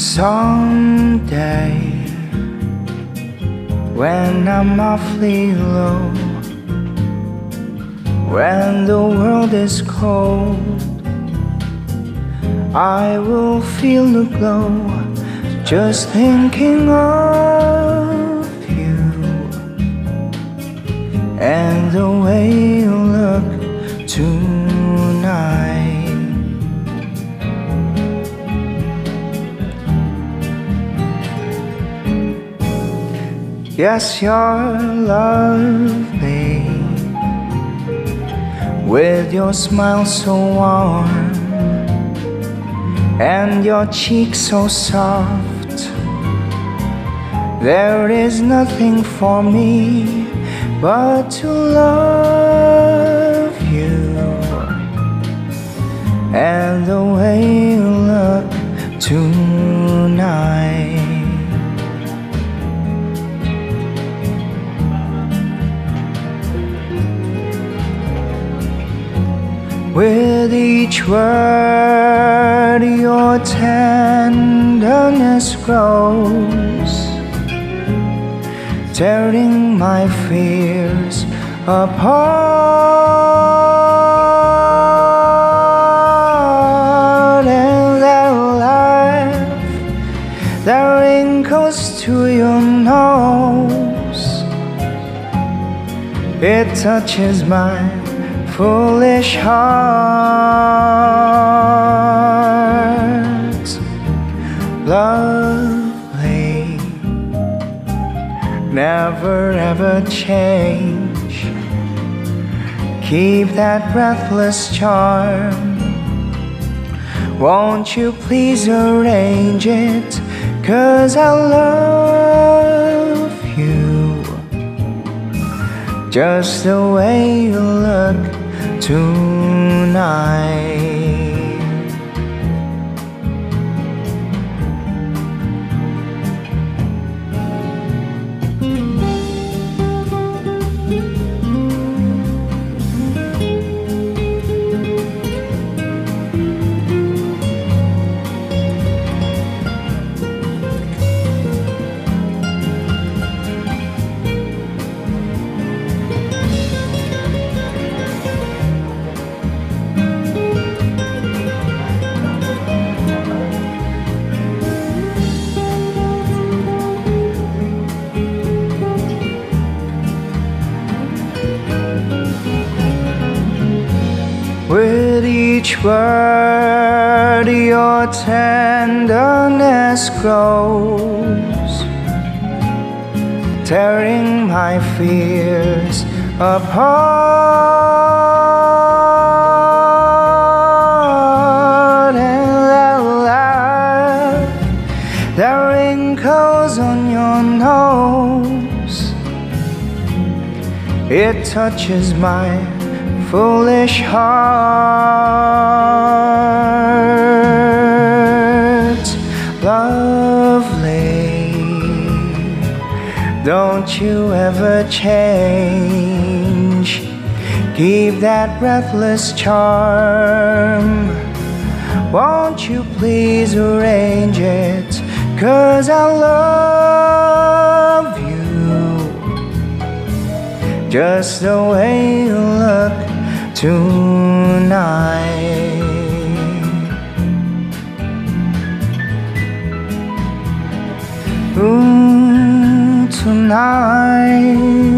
Someday, when I'm awfully low, when the world is cold, I will feel the glow just thinking of you and the way you look tonight. Yes, you're lovely with your smile so warm and your cheek so soft. There is nothing for me but to love you and the way you look tonight. With each word, your tenderness grows, tearing my fears apart. And that laugh, that wrinkles to your nose, it touches my foolish heart. Lovely, never ever change. Keep that breathless charm. Won't you please arrange it? Cause I love you just the way you look tonight. Each word, your tenderness grows, tearing my fears apart. And that laugh, that wrinkles on your nose, it touches my foolish heart. Lovely, don't you ever change. Keep that breathless charm. Won't you please arrange it? Cause I love you just the way you tonight. Ooh, tonight.